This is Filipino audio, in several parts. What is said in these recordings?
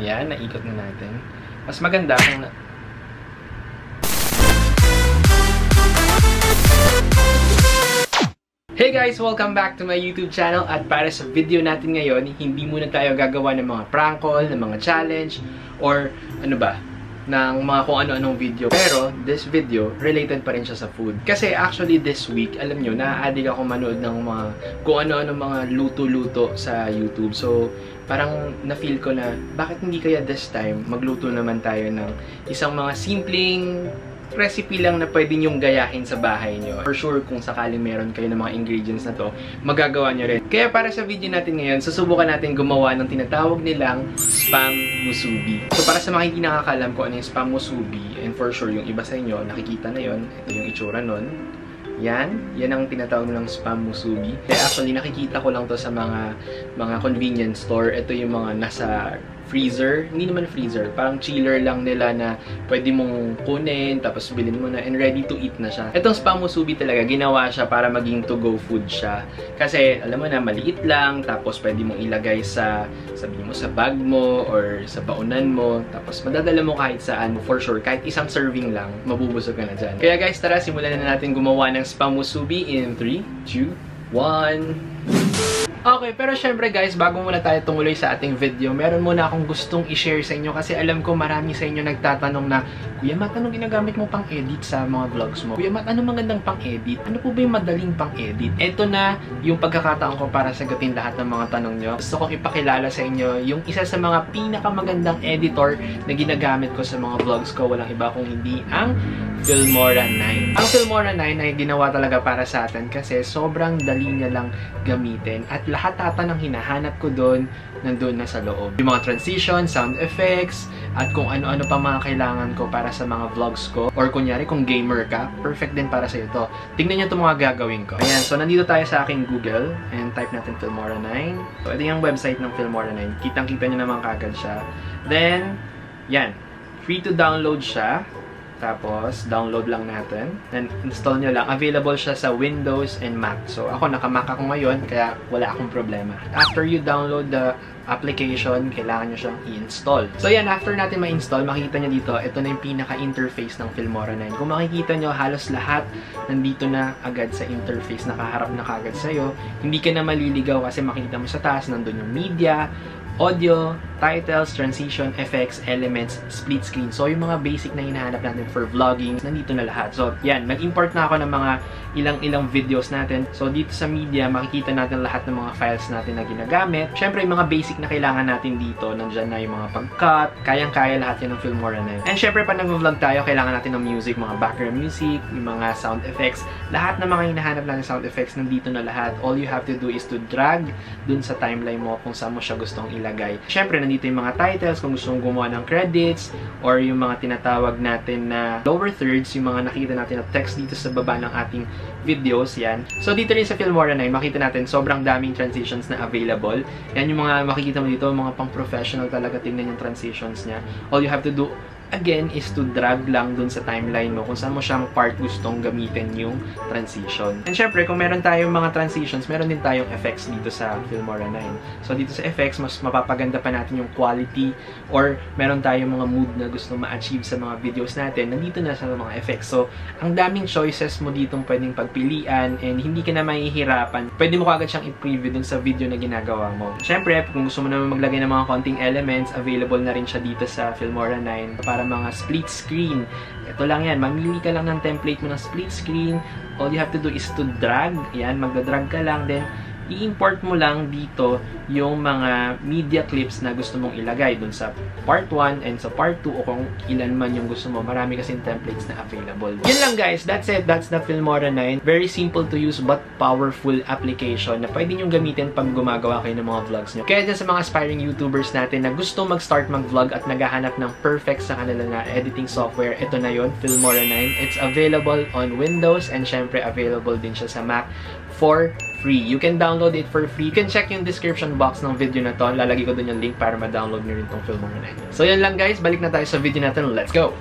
Ayan, naikot na natin. Mas maganda kung na Hey guys! Welcome back to my YouTube channel at para sa video natin ngayon, hindi muna tayo gagawa ng mga prank call, ng mga challenge, or ano ba, ng mga kung ano-anong video. Pero, this video, related pa rin siya sa food. Kasi actually this week, alam nyo, na-addict ako manood ng mga kung ano-ano mga luto-luto sa YouTube. So, parang na-feel ko na, bakit hindi kaya this time, magluto naman tayo ng isang mga simpleng recipe lang na pwede nyong gayahin sa bahay nyo. For sure, kung sakaling meron kayo ng mga ingredients na to, magagawa nyo rin. Kaya para sa video natin ngayon, susubukan natin gumawa ng tinatawag nilang spam musubi. So para sa mga hindi nakakalam kung ano yung spam musubi, and for sure, yung iba sa inyo, nakikita na yon ito yung itsura nun. Yan, yan ang tinatawag nilang spam musubi. Eh, actually, nakikita ko lang to sa mga mga convenience store. Ito yung mga nasa freezer. Hindi naman freezer. Parang chiller lang nila na pwede mong kunin, tapos bilhin mo na, and ready to eat na siya. Itong spam musubi talaga, ginawa siya para maging to-go food siya. Kasi, alam mo na, maliit lang, tapos pwede mong ilagay sa, sabihin mo, sa bag mo, or sa baunan mo, tapos madadala mo kahit saan, for sure, kahit isang serving lang, mabubusog ka na dyan. Kaya guys, tara, simulan na natin gumawa ng spam musubi in 3, 2, 1... Okay, pero syempre guys, bago muna tayo tumuloy sa ating video, meron muna akong gustong i-share sa inyo kasi alam ko marami sa inyo nagtatanong na, Kuya Matt, anong ginagamit mo pang edit sa mga vlogs mo? Kuya Matt, ano magandang pang edit? Ano po ba yung madaling pang edit? Ito na yung pagkakataon ko para sagutin lahat ng mga tanong nyo. Gusto kong ipakilala sa inyo yung isa sa mga pinakamagandang editor na ginagamit ko sa mga vlogs ko. Walang iba kung hindi ang Filmora 9. Ang Filmora 9 ay ginawa talaga para sa atin kasi sobrang dali niya lang gamitin at lahat ata ng hinahanap ko doon nandun na sa loob. Yung mga transition, sound effects, at kung ano-ano pa mga kailangan ko para sa mga vlogs ko. Or kunyari, kung gamer ka, perfect din para sa ito. Tingnan nyo itong mga gagawin ko. Ayan, so nandito tayo sa aking Google and type natin Filmora 9. So, ito yung website ng Filmora 9. Kitang-kita nyo naman kagad siya. Then, yan. Free to download siya. Tapos, download lang natin. Then, install nyo lang. Available siya sa Windows and Mac. So, ako, naka-Mac ako ngayon, kaya wala akong problema. After you download the application, kailangan nyo siyang i-install. So, yan, after natin ma-install, makikita nyo dito, ito na yung pinaka-interface ng Filmora 9. Kung makikita nyo, halos lahat nandito na agad sa interface, nakaharap na kagad sa'yo. Hindi ka na maliligaw kasi makikita mo sa taas, nandun yung media, audio, titles, transition, effects, elements, split screen. So, yung mga basic na hinahanap natin for vlogging, nandito na lahat. So, yan. Nag-import na ako ng mga ilang-ilang videos natin. So, dito sa media, makikita natin lahat ng mga files natin na ginagamit. Siyempre, yung mga basic na kailangan natin dito, nandyan na yung mga pag-cut, kayang-kaya lahat yan ng Filmora na yun. And syempre, pag nag-vlog tayo, kailangan natin ng music, mga background music, yung mga sound effects. Lahat ng mga hinahanap natin sound effects, nandito na lahat. All you have to do is to drag dun sa timeline mo kung saan mo siya gustong ilagay. Syempre, nandito yung mga titles, kung gusto mong gumawa ng credits, or yung mga tinatawag natin na lower thirds, yung mga nakita natin na text dito sa baba ng ating videos, yan. So, dito rin sa Filmora 9, makita natin sobrang daming transitions na available. Yan yung mga makikita mo dito, mga pang-professional talaga tingnan yung transitions niya. All you have to do again is to drag lang dun sa timeline mo kung saan mo siyang part gustong gamitin yung transition. And syempre, kung meron tayong mga transitions, meron din tayong effects dito sa Filmora 9. So dito sa effects, mas mapapaganda pa natin yung quality or meron tayong mga mood na gusto ma-achieve sa mga videos natin, nandito na sa mga effects. So, ang daming choices mo dito pwedeng pagpilian and hindi ka na mahihirapan. Pwede mo kagad siyang i-preview dun sa video na ginagawa mo. Syempre, kung gusto mo naman maglagay ng mga konting elements, available na rin siya dito sa Filmora 9 para para mga split screen. Ito lang yan. Mamili ka lang ng template mo ng split screen. All you have to do is to drag. Yan, magda-drag ka lang. Then, i-import mo lang dito yung mga media clips na gusto mong ilagay dun sa part 1 and sa part 2 o kung ilan man yung gusto mo. Marami kasing templates na available. Yun lang guys. That's it. That's the Filmora 9. Very simple to use but powerful application na pwede nyong gamitin pag gumagawa kayo ng mga vlogs nyo. Kaya sa mga aspiring YouTubers natin na gusto mag-start mag-vlog at naghahanap ng perfect sa kanila na editing software, ito na yon Filmora 9. It's available on Windows and syempre available din siya sa Mac for free. You can download it for free. You can check yung description box ng video na to. Lalagay ko dun yung link para ma-download nyo rin tong Filmora 9. So yun lang guys, balik na tayo sa video natin. Let's go!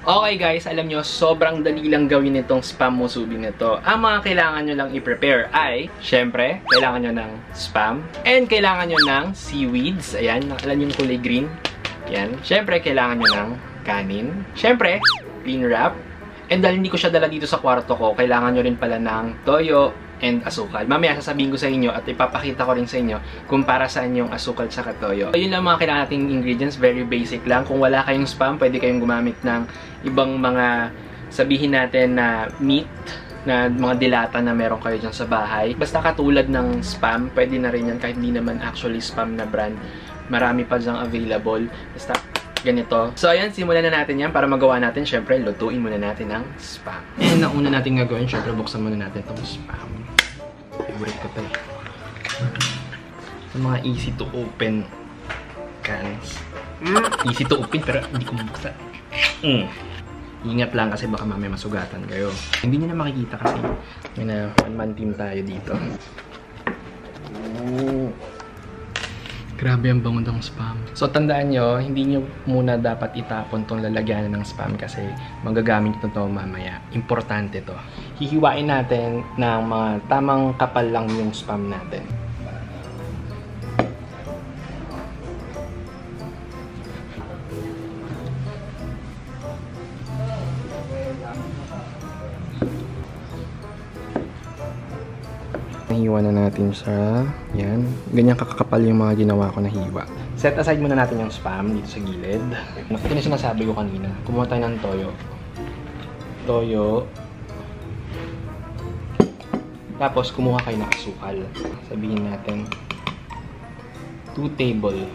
Okay guys, alam nyo, sobrang dali lang gawin itong spam musubi nito. Ang mga kailangan nyo lang i-prepare ay, syempre, kailangan nyo ng spam. And kailangan nyo ng seaweeds. Ayan, alam yung kulay green. Yan. Syempre, kailangan nyo ng kanin. Syempre, clean wrap. And dahil hindi ko siya dala dito sa kwarto ko, kailangan nyo rin pala ng toyo, and asukal. Mamaya sasabihin ko sa inyo at ipapakita ko rin sa inyo kung para saan yung asukal sa toyo. So, yun lang mga kailangan nating ingredients. Very basic lang. Kung wala kayong spam, pwede kayong gumamit ng ibang mga sabihin natin na meat na mga dilata na meron kayo dyan sa bahay. Basta katulad ng spam, pwede na rin yan kahit hindi naman actually spam na brand. Marami pa dyang available. Basta ganito. So, ayan, simulan na natin yan para magawa natin. Siyempre, lutuin muna natin ang spam. And ang una natin gagawin, siyempre, buksan muna natin itong spam. Favorite ko to eh. Yung mga easy to open cans. Mm, easy to open pero hindi ko mabuksan. Mm. Ingat lang kasi baka mamaya masugatan kayo. Hindi nyo na makikita kasi may na one-man team tayo dito. Grabe ang bango ng spam. So, tandaan nyo, hindi nyo muna dapat itapon tong lalagyan ng spam kasi magagamit nyo to mamaya. Importante to. Hihiwain natin ng mga tamang kapal lang yung spam natin. Hiwa na natin siya. Yan. Ganyan kakakapal yung mga ginawa ko na hiwa. Set aside muna natin yung spam dito sa gilid. Ito na sinasabi ko kanina. Kumuha tayo ng toyo. Toyo. Tapos, kumuha kayo ng asukal. Sabihin natin, 2 table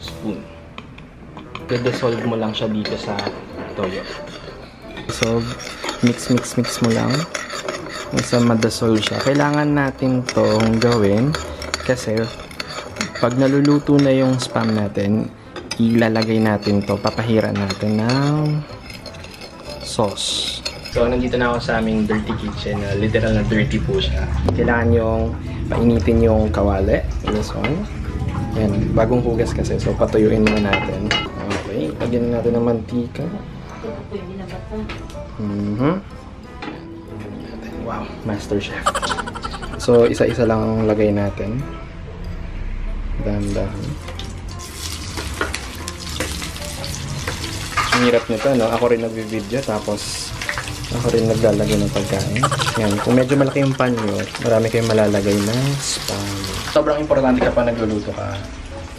spoon. I-dissolve mo lang siya dito sa toyo. Dissolve. Mix, mix, mix mo lang isa madasol siya. Kailangan natin tong gawin kasi pag naluluto na yung spam natin, ilalagay natin to, papahiran natin ng sauce. So, nandito na ako sa aming dirty kitchen. Uh, literal na dirty po siya. Kailangan yung painitin yung kawali. This one. Yan, bagong hugas kasi. So, patuyuin muna natin. Okay, lagyan natin ng mantika. Mm-hmm. Wow, master chef. So, isa-isa lang ang lagay natin. Dahan-dahan. Ang hirap nito, no? Ako rin nagbi-video, tapos ako rin naglalagay ng pagkain. Yan, kung medyo malaki yung pan nyo, marami kayong malalagay na spam. Sobrang importante kapag nagluluto ka,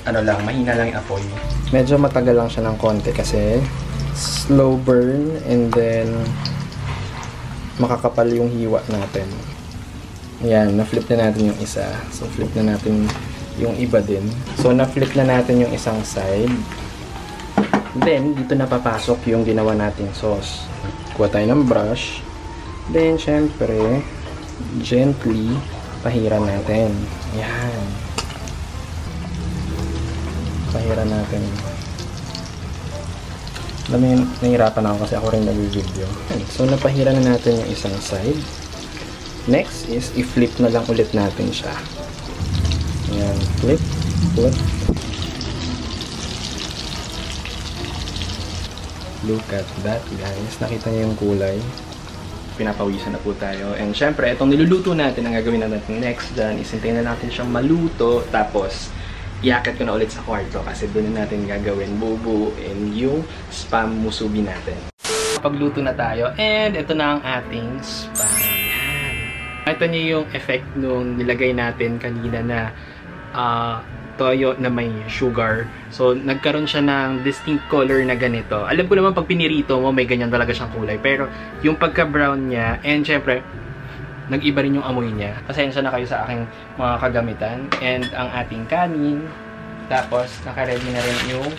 ano lang, mahina lang yung apoy. Medyo matagal lang siya ng konti kasi slow burn and then makakapal yung hiwa natin. Ayan, na-flip na natin yung isa. So, flip na natin yung iba din. So, na-flip na natin yung isang side. Then, dito na papasok yung ginawa nating sauce. Kuha tayo ng brush. Then, syempre, gently, pahiran natin. Ayan. Pahiran natin. Alam mo yun, nahirapan ako kasi ako rin nag-video. So, napahira na natin yung isang side. Next is, i-flip na lang ulit natin siya. Ayan, flip, flip. Look at that, guys. Nakita niyo yung kulay. Pinapawisan na po tayo. And syempre, itong niluluto natin, ang gagawin natin next dyan, is hintayin na natin siyang maluto. Tapos, iakat ko na ulit sa kwarto kasi doon na natin gagawin bubuin yung spam musubi natin. Pagluto na tayo and ito na ang ating spam. Ito niyo yung effect nung nilagay natin kanina na uh, toyo na may sugar. So, nagkaroon siya ng distinct color na ganito. Alam ko naman pag pinirito mo, may ganyan talaga siyang kulay. Pero, yung pagka-brown niya, and syempre, nag-iba rin yung amoy niya. Pasensya na kayo sa aking mga kagamitan. And ang ating kanin. Tapos, naka-ready na rin yung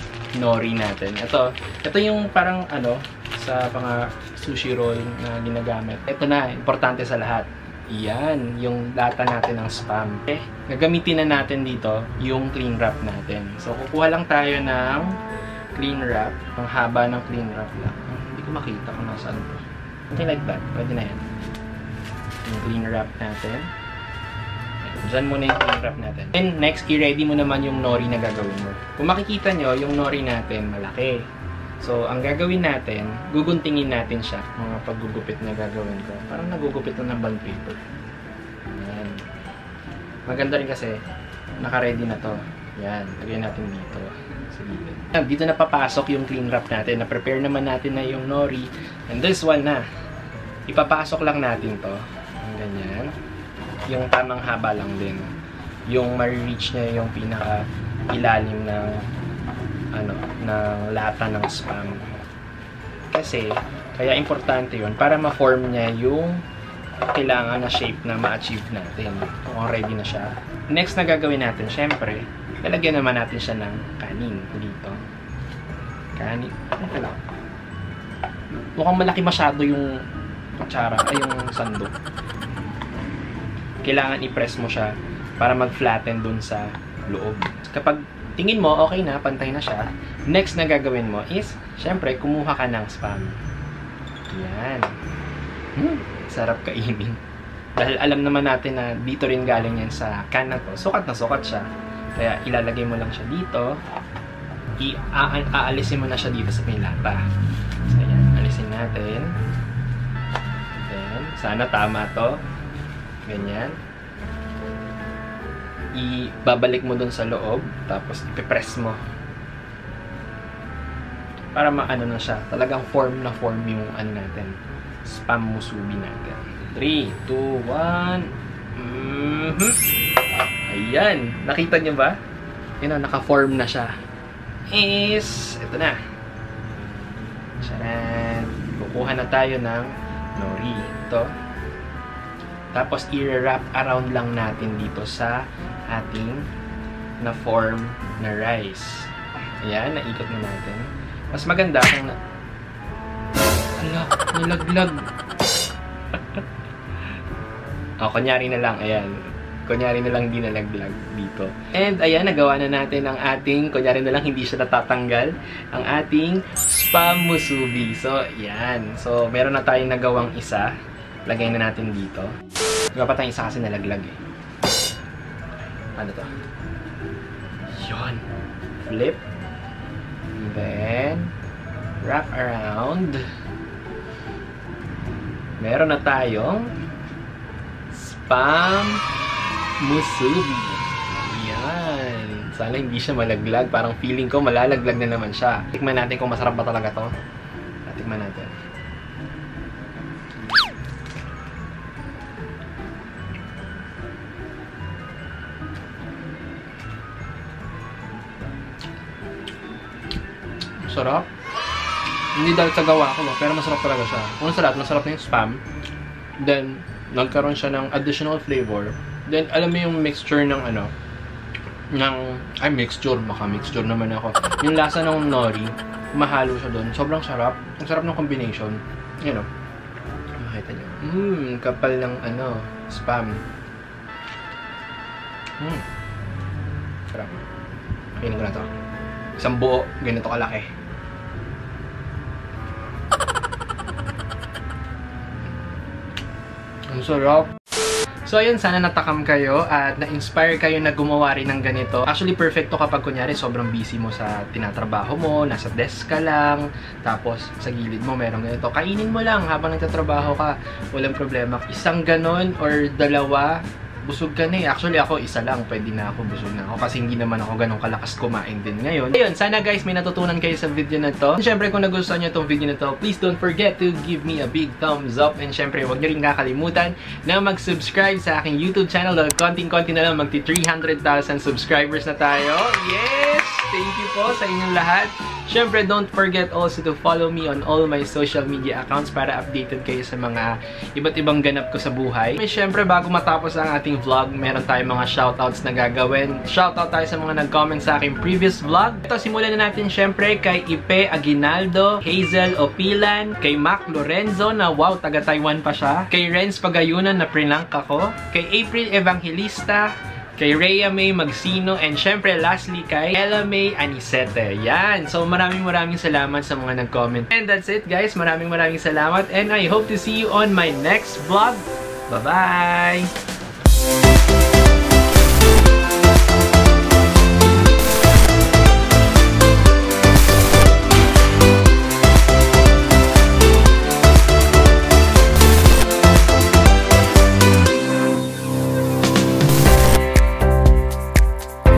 nori natin. Ito, ito yung parang ano, sa mga sushi roll na ginagamit. Ito na, importante sa lahat. Yan, yung data natin ng spam. Okay, gagamitin na natin dito yung clean wrap natin. So, kukuha lang tayo ng clean wrap. Ang haba ng clean wrap lang. Hindi ko makita kung nasaan. Something like that. Pwede na yan yung clean wrap natin. Diyan muna yung clean wrap natin. And next, i-ready mo naman yung nori na gagawin mo. Kung makikita nyo, yung nori natin malaki. So, ang gagawin natin, guguntingin natin siya. Mga paggugupit na gagawin ko. Parang nagugupit na ng bond paper. Ayan. Maganda rin kasi, naka-ready na to. Yan, lagyan natin dito. Sa gilid. Dito na papasok yung cling wrap natin. Na-prepare naman natin na yung nori. And this one na. Ipapasok lang natin to. Ganyan. Yung tamang haba lang din. Yung ma-reach niya yung pinaka ilalim ng ano, ng lata ng spam. Kasi, kaya importante yun para ma-form niya yung kailangan na shape na ma-achieve natin. Kung ready na siya. Next na gagawin natin, syempre, lalagyan naman natin siya ng kanin dito. Kanin. Ano ka lang? Mukhang malaki masyado yung kutsara, ay yung sandok. Kailangan i-press mo siya para mag-flatten dun sa loob. Kapag tingin mo, okay na, pantay na siya, next na gagawin mo is, syempre, kumuha ka ng spam. Yan. Hmm, sarap kainin. Dahil alam naman natin na dito rin galing yan sa can na to. Sukat na sukat siya. Kaya ilalagay mo lang siya dito. I aalisin mo na siya dito sa lata. So, ayan. Alisin natin. Then, sana tama to. Ganyan ibabalik mo dun sa loob, tapos ipipress mo. Para maano na siya. Talagang form na form yung ano natin. Spam musubi natin. 3, 2, 1. Mm-hmm. Ayan. Nakita niyo ba? Yun know, naka-form na siya. Is, ito na. Charan. Kukuha na tayo ng nori. Ito. Tapos, i-wrap around lang natin dito sa ating na form na rice. Ayan, naikot na natin. Mas maganda kung na... Ala, nalaglag. o, oh, kunyari na lang, ayan. Kunyari na lang di nalaglag dito. And ayan, nagawa na natin ang ating, kunyari na lang hindi siya natatanggal, ang ating spam musubi. So, ayan. So, meron na tayong nagawang isa. Lagay na natin dito. Dapat ang isa kasi nalaglag eh. Ano to? Yun. Flip. And then, wrap around. Meron na tayong spam musubi. Yan. Sana hindi siya malaglag. Parang feeling ko malalaglag na naman siya. Tikman natin kung masarap ba talaga to. Tikman natin. Sarap. Hindi dahil sa gawa ko, pero masarap talaga siya. Una sa lahat, masarap na yung spam. Then, nagkaroon siya ng additional flavor. Then, alam mo yung mixture ng ano, ng, ay mixture, maka mixture naman ako. Yung lasa ng nori, mahalo siya doon. Sobrang sarap. Ang sarap ng combination. You know. Makita niyo. Mmm, kapal ng ano, spam. Mmm. Sarap. Kainin ko na to. Isang buo, ganito kalaki. Ang sarap. So ayun, sana natakam kayo at na-inspire kayo na gumawa rin ng ganito. Actually, perfecto kapag kunyari sobrang busy mo sa tinatrabaho mo, nasa desk ka lang, tapos sa gilid mo meron ganito. Kainin mo lang habang nagtatrabaho ka, walang problema. Isang ganon or dalawa, busog ka na eh. Actually ako isa lang, pwede na ako busog na ako kasi hindi naman ako ganong kalakas kumain din ngayon. Ayun, sana guys may natutunan kayo sa video na to. And syempre kung nagustuhan nyo itong video na to, please don't forget to give me a big thumbs up and syempre huwag nyo rin kakalimutan na mag-subscribe sa aking YouTube channel dahil konting-konti na lang magti 300,000 subscribers na tayo. Yes! Thank you po sa inyong lahat. Siyempre, don't forget also to follow me on all my social media accounts para updated kayo sa mga iba't ibang ganap ko sa buhay. May siyempre, bago matapos ang ating vlog, meron tayong mga shoutouts na gagawin. Shoutout tayo sa mga nag-comment sa aking previous vlog. Ito, simulan na natin siyempre kay Ipe Aguinaldo, Hazel Opilan, kay Mac Lorenzo na wow, taga Taiwan pa siya, kay Renz Pagayunan na prinank ako, kay April Evangelista, kay Rhea May Magsino, and syempre lastly kay Ella May Anisete. Yan! So maraming maraming salamat sa mga nag-comment. And that's it guys, maraming maraming salamat and I hope to see you on my next vlog. Bye-bye! Música